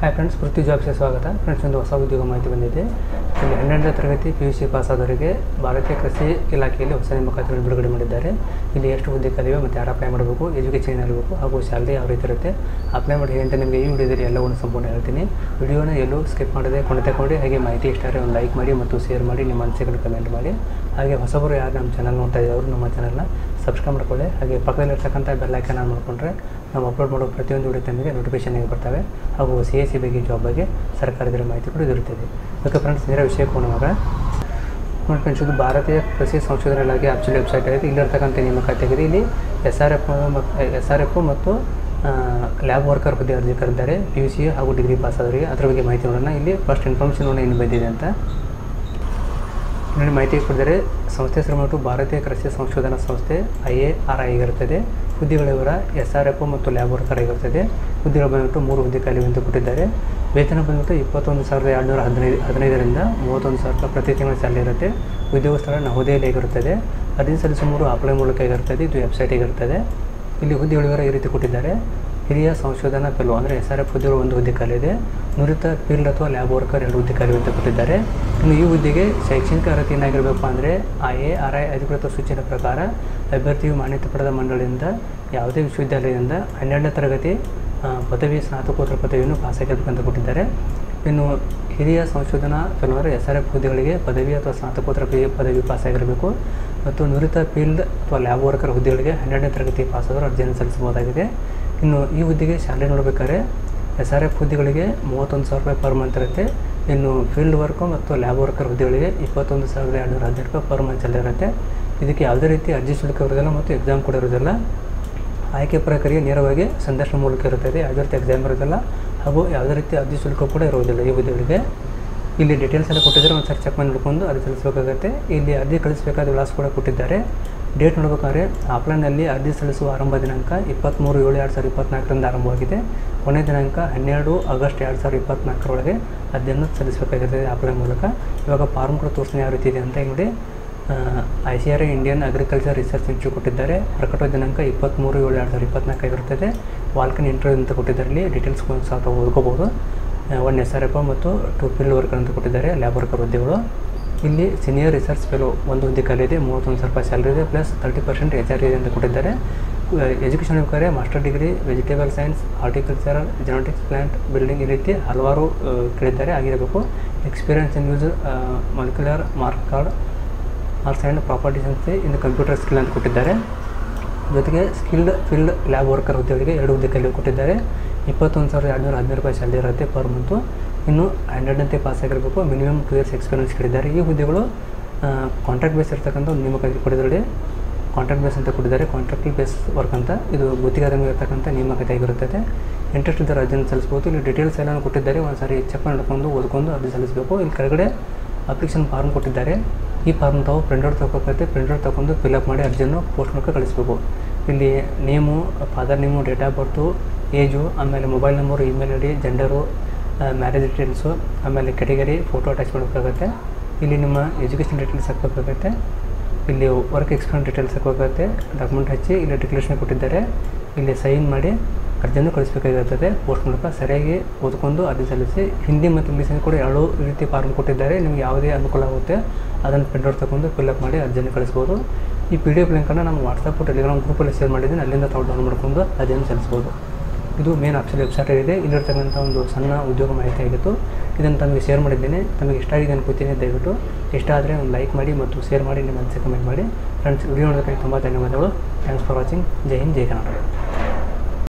Hi friends ಪೃಥ್ವಿ ಜಾಬ್ಸ್ಗೆ ಸ್ವಾಗತ. Friends ಒಂದು ಹೊಸ ಉದ್ಯೋಗ ಮಾಹಿತಿ ಬಂದಿದೆ. ಇಲ್ಲಿ ಹನ್ನೆರಡನೇ ತರಗತಿ ಪಿ ಯು ಸಿ ಪಾಸ್ ಆದವರಿಗೆ ಭಾರತೀಯ ಕೃಷಿ ಇಲಾಖೆಯಲ್ಲಿ ಹೊಸ ನೇಮಕಾತಿಗಳನ್ನು ಬಿಡುಗಡೆ ಮಾಡಿದ್ದಾರೆ. ಇಲ್ಲಿ ಎಷ್ಟು ಹುದ್ದೆ ಕಲಿವೆ ಮತ್ತು ಯಾರು ಅಪ್ಲೈ ಮಾಡಬೇಕು ಎಜುಕೇಷನ್ ಇರಬೇಕು ಹಾಗೂ ಸ್ಯಾಲ್ರಿ ಯಾವ ರೀತಿ ಇರುತ್ತೆ ಅಪ್ಲೈ ಮಾಡಿ ಅಂತ ನಿಮಗೆ ಈ ವಿಡಿಯೋದಲ್ಲಿ ಎಲ್ಲವನ್ನು ಸಂಪೂರ್ಣ ಹೇಳ್ತೀನಿ. ವಿಡಿಯೋನ ಎಲ್ಲೂ ಸ್ಕಿಪ್ ಮಾಡದೆ ಕೊಂಡು ತಗೊಂಡು ಹಾಗೆ ಮಾಹಿತಿ ಇಷ್ಟ ಒಂದು ಲೈಕ್ ಮಾಡಿ ಮತ್ತು ಶೇರ್ ಮಾಡಿ, ನಿಮ್ಮ ಅನಿಸಿಕೆಗಳು ಕಮೆಂಟ್ ಮಾಡಿ. ಹಾಗೆ ಹೊಸಬರು ಯಾರು ನಮ್ಮ ಚಾನಲ್ ನೋಡ್ತಾ ಇದ್ದಾರೆ ನಮ್ಮ ಚಾನಲ್ನ ಸಬ್ಸ್ಕ್ರೈಬ್ ಮಾಡ್ಕೊಳ್ಳಿ. ಹಾಗೆ ಪಕ್ಕದಲ್ಲಿರ್ತಕ್ಕಂಥ ಬೆಲ್ ಐಕನ್ ಆನ್ ಮಾಡಿಕೊಂಡ್ರೆ ನಾವು ಅಪ್ಲೋಡ್ ಮಾಡೋ ಪ್ರತಿಯೊಂದು ವಿಡಿಯೋ ತಮಗೆ ನೋಟಿಫಿಕೇಶನ್ ಆಗಿ ಬರ್ತವೆ. ಹಾಗೂ ಸಿ ಎಸ್ ಸಿ ಬಗ್ಗೆ ಜಾಬ್ ಬಗ್ಗೆ ಸರ್ಕಾರದ ಮಾಹಿತಿ ಕೂಡ ಇದಿರುತ್ತದೆ ಓಕೆ ಫ್ರೆಂಡ್ಸ್ ನೇರ ವಿಷಯಕ್ಕೆ ಹೋಗುವಾಗ ನೋಡಿ ಫ್ರೆಂಡ್ಸ್ ಇದು ಭಾರತೀಯ ಕೃಷಿ ಸಂಶೋಧನಾ ಇಲಾಖೆ ವೆಬ್ಸೈಟ್ ಆಗಿದೆ. ಇಲ್ಲಿರ್ತಕ್ಕಂಥ ನೇಮಕ ಆಗಿದೆ ಇಲ್ಲಿ ಎಸ್ ಆರ್ ಎಫ್ ಮತ್ತು ಎಸ್ ಆರ್ ಎಫ್ ಮತ್ತು ಲ್ಯಾಬ್ ವರ್ಕರ್ ಬಗ್ಗೆ ಅರ್ಜಿ ಕರೆದಿದ್ದಾರೆ ಪಿ ಯು ಸಿ ಹಾಗೂ ಡಿಗ್ರಿ ಪಾಸ್ ಆದವರಿಗೆ. ಅದರ ಬಗ್ಗೆ ಮಾಹಿತಿ ನೋಡೋಣ. ಇಲ್ಲಿ ಫಸ್ಟ್ ಇನ್ಫಾರ್ಮೇಷನ್ ಏನು ಬಂದಿದೆ ಅಂತ. ನೋಡಿ ಮಾಹಿತಿ ಕೊಡಿದರೆ ಸಂಸ್ಥೆ ಹೆಸರು ಭಾರತೀಯ ಕೃಷಿ ಸಂಶೋಧನಾ ಸಂಸ್ಥೆ, ಐ ಎ ಆರ್ ಐ ಆಗಿರುತ್ತದೆ ಹುದ್ದೆಗಳ ವಿವರ ಎಸ್ ಆರ್ ಎಫ್ ಮತ್ತು ಲ್ಯಾಬ್ ವರ್ಕರ್ ಆಗಿರುತ್ತದೆ ಹುದ್ದೆಗಳು ಬಂದ್ಬಿಟ್ಟು ಮೂರು ಹುದ್ದೆ ಖಾಲಿ ಕೊಟ್ಟಿದ್ದಾರೆ. ವೇತನ ಬಂದ್ಬಿಟ್ಟು ಇಪ್ಪತ್ತೊಂದು ಸಾವಿರದ ಎರಡುನೂರ ಹದಿನೈದು, ಹದಿನೈದರಿಂದ ಮೂವತ್ತೊಂದು ಸಾವಿರ ರೂಪಾಯಿ ಪ್ರತಿ ತಿಂಗಳ ಸ್ಯಾಲರಿ ಇರುತ್ತೆ. ಉದ್ಯೋಗ ಸ್ಥಳ ನವದೆಹಲಿ ಆಗಿರುತ್ತದೆ ಅರ್ಜಿ ಸಲ್ಲಿಸುವ ಮೂರು ಅಪ್ಲೈ ಮೂಲಕ ಆಗಿರುತ್ತದೆ ಇದು ವೆಬ್ಸೈಟ್ ಆಗಿರುತ್ತದೆ ಇಲ್ಲಿ ಹುದ್ದೆಗಳ ವಿವರ ಈ ರೀತಿ ಕೊಟ್ಟಿದ್ದಾರೆ. ಹಿರಿಯ ಸಂಶೋಧನಾ ಫೆಲೋ ಅಂದರೆ ಎಸ್ ಆರ್ ಎಫ್ ಹುದ್ದೆಗಳು ಒಂದು ಹುದ್ದೆ ಖಾಲಿ ಇದೆ ನುರಿತ ಫೀಲ್ಡ್ ಅಥವಾ ಲ್ಯಾಬ್ ವರ್ಕರ್ ಎರಡು ಹುದ್ದೆ ಖಾಲಿ ಅಂತ ಕೊಟ್ಟಿದ್ದಾರೆ. ಇನ್ನು ಈ ಹುದ್ದೆಗೆ ಶೈಕ್ಷಣಿಕ ಅರ್ಹತೆ ಏನಾಗಿರಬೇಕು ಅಂದರೆ ಆ ಎ ಆರ್ ಐ ಅಧಿಕೃತ ಸೂಚನೆ ಪ್ರಕಾರ ಅಭ್ಯರ್ಥಿಯು ಮಾನ್ಯತೆ ಪಡೆದ ಮಂಡಳಿಯಿಂದ ಯಾವುದೇ ವಿಶ್ವವಿದ್ಯಾಲಯದಿಂದ ಹನ್ನೆರಡನೇ ತರಗತಿ ಪದವಿ, ಸ್ನಾತಕೋತ್ತರ ಪದವಿಯನ್ನು ಪಾಸಾಗಿರ್ಬೇಕಂತ ಕೊಟ್ಟಿದ್ದಾರೆ. ಇನ್ನು ಹಿರಿಯ ಸಂಶೋಧನಾ ಫೆಲೋ ಅಂದರೆ ಎಸ್ ಆರ್ ಎಫ್ ಹುದ್ದೆಗಳಿಗೆ ಪದವಿ ಅಥವಾ ಸ್ನಾತಕೋತ್ತರ ಪದವಿ ಪಾಸಾಗಿರಬೇಕು ಮತ್ತು ನುರಿತ ಫೀಲ್ಡ್ ಅಥವಾ ಲ್ಯಾಬ್ ವರ್ಕರ್ ಹುದ್ದೆಗಳಿಗೆ ಹನ್ನೆರಡನೇ ತರಗತಿ ಪಾಸಾದರೂ ಅರ್ಜಿಯನ್ನು ಸಲ್ಲಿಸಬಹುದಾಗಿದೆ. ಇನ್ನು ಈ ಹುದ್ದೆಗೆ ಸ್ಯಾಲ್ರಿ ನೋಡಬೇಕಾದ್ರೆ ಎಸ್ ಆರ್ ಎಫ್ ಹುದ್ದೆಗಳಿಗೆ ಮೂವತ್ತೊಂದು ಸಾವಿರ ರೂಪಾಯಿ ಪರ್ ಮಂತ್ ಇರುತ್ತೆ. ಇನ್ನು ಫೀಲ್ಡ್ ವರ್ಕು ಮತ್ತು ಲ್ಯಾಬ್ ವರ್ಕರ್ ಹುದ್ದೆಗಳಿಗೆ ಇಪ್ಪತ್ತೊಂದು ಸಾವಿರದ ಎರಡುನೂರ ಹದಿನೈದು ರೂಪಾಯಿ ಪರ್ ಮಂತ್ ಅಲ್ಲಿ ಇರುತ್ತೆ. ಇದಕ್ಕೆ ಯಾವುದೇ ರೀತಿ ಅರ್ಜಿ ಶುಲ್ಕ ಇರೋದಿಲ್ಲ ಮತ್ತು ಎಕ್ಸಾಮ್ ಕೂಡ ಇರೋದಿಲ್ಲ ಆಯ್ಕೆ ಪ್ರಕ್ರಿಯೆ ನೇರವಾಗಿ ಸಂದರ್ಶನ ಮೂಲಕ ಇರುತ್ತದೆ. ಯಾವುದೇ ರೀತಿ ಎಕ್ಸಾಮ್ ಇರೋದಿಲ್ಲ ಹಾಗೂ ಯಾವುದೇ ರೀತಿ ಅರ್ಜಿ ಶುಲ್ಕ ಕೂಡ ಇರೋದಿಲ್ಲ ಈ ಹುದ್ದೆಗಳಿಗೆ. ಇಲ್ಲಿ ಡೀಟೇಲ್ಸ್ ಎಲ್ಲ ಕೊಟ್ಟಿದ್ದಾರೆ, ಒಂದು ಸಾರಿ ಚೆಕ್ ಮಾಡಿ ನೋಡ್ಕೊಂಡು ಅದು ಸಲ್ಲಿಸಬೇಕಾಗುತ್ತೆ ಇಲ್ಲಿ ಅರ್ಜಿ ಕಳಿಸಬೇಕಾದ ವಿಳಾಸ ಕೂಡ ಕೊಟ್ಟಿದ್ದಾರೆ. ಡೇಟ್ ನೋಡಬೇಕಾದ್ರೆ ಆಫ್ಲೈನಲ್ಲಿ ಅರ್ಜಿ ಸಲ್ಲಿಸುವ ಆರಂಭ ದಿನಾಂಕ ಇಪ್ಪತ್ತ್ಮೂರು ಏಳು ಎರಡು ಸಾವಿರದ ಇಪ್ಪತ್ತ್ನಾಲ್ಕರಿಂದ ಆರಂಭವಾಗಿದೆ. ಕೊನೆಯ ದಿನಾಂಕ ಹನ್ನೆರಡು ಆಗಸ್ಟ್ ಎರಡು ಸಾವಿರದ ಇಪ್ಪತ್ತ್ನಾಲ್ಕರೊಳಗೆ ಅರ್ಜಿಯನ್ನು ಸಲ್ಲಿಸಬೇಕಾಗಿರ್ತದೆ ಆಫ್ಲೈನ್ ಮೂಲಕ. ಇವಾಗ ಫಾರ್ಮ್ ಕೂಡ ತೋರಿಸ್ತೀನಿ ಯಾವ ರೀತಿ ಇದೆ ಅಂತ ನೋಡಿ. I C R Indian agriculture research institute ಕೊಟ್ಟಿದ್ದಾರೆ. ಪ್ರಕಟೋ ದಿನಾಂಕ ಇಪ್ಪತ್ತ್ಮೂರು ಏಳು ಎರಡು ಸಾವಿರದ ಇಪ್ಪತ್ನಾಲ್ಕು ಆಗಿರುತ್ತದೆ ವಾಲ್ಕನ್ ಇಂಟರ್ವ್ಯೂ ಅಂತ ಕೊಟ್ಟಿದ್ದಾರೆ. ಇಲ್ಲಿ ಡೀಟೇಲ್ಸ್ ಸಹ ಓದ್ಕೋಬೋದು ಒನ್ ಎಸ್ ಆರ್ ಎಫ್ ಮತ್ತು ಟು ಫೀಲ್ಡ್ ವರ್ಕರ್ ಅಂತ ಕೊಟ್ಟಿದ್ದಾರೆ ಲ್ಯಾಬ್ ವರ್ಕರ್ ಹುದ್ದೆಗಳು ಇಲ್ಲಿ ಸೀನಿಯರ್ ರಿಸರ್ಚ್ ಫೆಲೋ ಒಂದು ಹುದ್ದೆ ಖಾಲಿ ಇದೆ, ಮೂವತ್ತೊಂದು ಸಾವಿರ ರೂಪಾಯಿ ಸ್ಯಾಲ್ರಿ ಇದೆ plus thirty percent H R ಇದೆ ಅಂತ ಕೊಟ್ಟಿದ್ದಾರೆ. ಎಜುಕೇಷನ್ ಬೇಕಾದ್ರೆ master degree vegetable science horticulture genetics plant building ಈ ರೀತಿ ಹಲವಾರು ಕೇಳಿದ್ದಾರೆ, ಆಗಿರಬೇಕು. Experience in use molecular mark card hours and property ಅಂತ ಇನ್ನು ಕಂಪ್ಯೂಟರ್ ಸ್ಕಿಲ್ ಅಂತ ಕೊಟ್ಟಿದ್ದಾರೆ. ಜೊತೆಗೆ ಸ್ಕಿಲ್ಡ್ ಫೀಲ್ಡ್ ಲ್ಯಾಬ್ ವರ್ಕರ್ ಹುದ್ದೆಗಳಿಗೆ ಎರಡು ಹುದ್ದೆ ಕಲಿ ಕೊಟ್ಟಿದ್ದಾರೆ. ಇಪ್ಪತ್ತೊಂದು ಸಾವಿರದ ಎರಡುನೂರ ಹದಿನೈದು ರೂಪಾಯಿ ಸ್ಯಾಲರಿ ಇರುತ್ತೆ ಪರ್ ಮಂತು ಇನ್ನು ಹಂಡ್ರೆಡ್ನಂತೆ ಪಾಸ್ ಆಗಿರಬೇಕು ಮಿನಿಮಮ್ ಟೂ ಇಯರ್ಸ್ ಎಕ್ಸ್ಪೀರಿಯನ್ಸ್ ಕೇಳಿದ್ದಾರೆ. ಈ ಹುದ್ದೆಗಳು ಕಾಂಟ್ರಾಕ್ಟ್ ಬೇಸ್ ಇರ್ತಕ್ಕಂಥ ನೇಮಕಾತಿ ಕೊಟ್ಟಿದ್ದಾರೆ ಕಾಂಟ್ರಾಕ್ಟ್ ಬೇಸ್ ಅಂತ ಕೊಟ್ಟಿದ್ದಾರೆ. ಕಾಂಟ್ರಾಕ್ಟ್ ಬೇಸ್ ವರ್ಕ್ ಅಂತ ಇದು ಗುತ್ತಿಗೆದಾರ ಮೇಲೆ ಇರ್ತಕ್ಕಂಥ ನೇಮಕಾತಿ ಆಗಿರುತ್ತದೆ. ಇಂಟ್ರೆಸ್ಟ್ ಇದ್ದರೆ ಅರ್ಜಿನ ಸಲ್ಲಿಸ್ಬೋದು ಇಲ್ಲಿ ಡೀಟೇಲ್ಸ್ ಎಲ್ಲ ಕೊಟ್ಟಿದ್ದಾರೆ. ಒಂದು ಸಾರಿ ಚೆಕ್ ಮಾಡ್ಕೊಂಡು ಓದ್ಕೊಂಡು ಅರ್ಜಿ ಸಲ್ಲಿಸಬೇಕು. ಇಲ್ಲಿ ಕೆಳಗಡೆ ಅಪ್ಲಿಕೇಶನ್ ಫಾರ್ಮ್ ಕೊಟ್ಟಿದ್ದಾರೆ. ಈ ಫಾರ್ಮ್ ತಾವು ಪ್ರಿಂಟೌಟ್ ತಗೋಬೇಕಾಗುತ್ತೆ. ಪ್ರಿಂಟೌಟ್ ತಗೊಂಡು ಫಿಲಪ್ ಮಾಡಿ ಅರ್ಜಿಯನ್ನು ಪೋಸ್ಟ್ ಮೂಲಕ ಕಳಿಸ್ಬೇಕು. ಇಲ್ಲಿ name father name date of birth age, ಆಮೇಲೆ mobile number email I D gender marriage details ಆಮೇಲೆ ಕೆಟಗರಿ ಫೋಟೋ ಅಟ್ಯಾಚ್ ಮಾಡಬೇಕಾಗತ್ತೆ. ಇಲ್ಲಿ ನಿಮ್ಮ ಎಜುಕೇಷನ್ ಡೀಟೇಲ್ಸ್ ಹಾಕಬೇಕಾಗತ್ತೆ. ಇಲ್ಲಿ ವರ್ಕ್ ಎಕ್ಸ್ಪೀರಿಯನ್ಸ್ ಡೀಟೇಲ್ಸ್ ಹಾಕಬೇಕಾಗತ್ತೆ. ಡಾಕ್ಯುಮೆಂಟ್ ಹಚ್ಚಿ ಇಲ್ಲಿ ಡಿಕ್ಲೇಷನ್ ಕೊಟ್ಟಿದ್ದಾರೆ. ಇಲ್ಲಿ ಸೈನ್ ಮಾಡಿ ಅರ್ಜಿಯನ್ನು ಕಳಿಸ್ಬೇಕಾಗುತ್ತದೆ. ಪೋಸ್ಟ್ ಮೂಲಕ ಸರಿಯಾಗಿ ಓದ್ಕೊಂಡು ಅರ್ಜಿ ಸಲ್ಲಿಸಿ. ಹಿಂದಿ ಮತ್ತು ಇಂಗ್ಲೀಷ್ ಕೂಡ ಎರಡು ರೀತಿ ಫಾರ್ಮ್ ಕೊಟ್ಟಿದ್ದಾರೆ. ನಿಮ್ಗೆ ಯಾವುದೇ ಅನುಕೂಲ ಆಗುತ್ತೆ, ಅದನ್ನು ಪ್ರಿಂಟ್ಔಟ್ ತಗೊಂಡು ಫಿಲ್ಅಪ್ ಮಾಡಿ ಅರ್ಜಿಯನ್ನು ಕಳಿಸ್ಬೋದು. ಈ ಪಿ ಡಿ ಎಫ್ ಲಿಂಕನ್ನು ನಮ್ಮ ವಾಟ್ಸಪ್ ಟೆಲಿಗ್ರಾಮ್ ಗ್ರೂಪಲ್ಲಿ ಶೇರ್ ಮಾಡಿದ್ದೀನಿ. ಅಲ್ಲಿಂದ ತಾವು ಡೌನ್ಲೋಡ್ ಮಾಡ್ಕೊಂಡು ಅರ್ಜಿಯನ್ನು ಸಲ್ಲಿಸ್ಬೋದು. ಇದು ಮೇನ್ ಆಪ್ಷನ್ ವೆಬ್ಸೈಟ್ ಆಗಿದೆ ಇಲ್ಲಿರ್ತಕ್ಕಂಥ ಒಂದು ಸಣ್ಣ ಉದ್ಯೋಗ ಮಾಹಿತಿ ಆಗಿತ್ತು. ಇದನ್ನು ತಮಗೆ ಶೇರ್ ಮಾಡಿದ್ದೇನೆ. ತಮಗೆ ಇಷ್ಟ ಆಗಿದೆ ಅನ್ಕೋತೀನಿ ದಯವಿಟ್ಟು. ಇಷ್ಟ ಆದರೆ ಒಂದು ಲೈಕ್ ಮಾಡಿ ಮತ್ತು ಶೇರ್ ಮಾಡಿ, ನಿಮ್ಮ ಅನಿಸಿಕೆ ಕಮೆಂಟ್ ಮಾಡಿ. ಫ್ರೆಂಡ್ಸ್ ವಿಡಿಯೋ ನೋಡೋದಕ್ಕೆ ತುಂಬ ಧನ್ಯವಾದಗಳು. ಥ್ಯಾಂಕ್ಸ್ ಫಾರ್ ವಾಚಿಂಗ್ ಜೈ ಹಿಂದ್, ಜೈ ಕರ್ನಾಟಕ.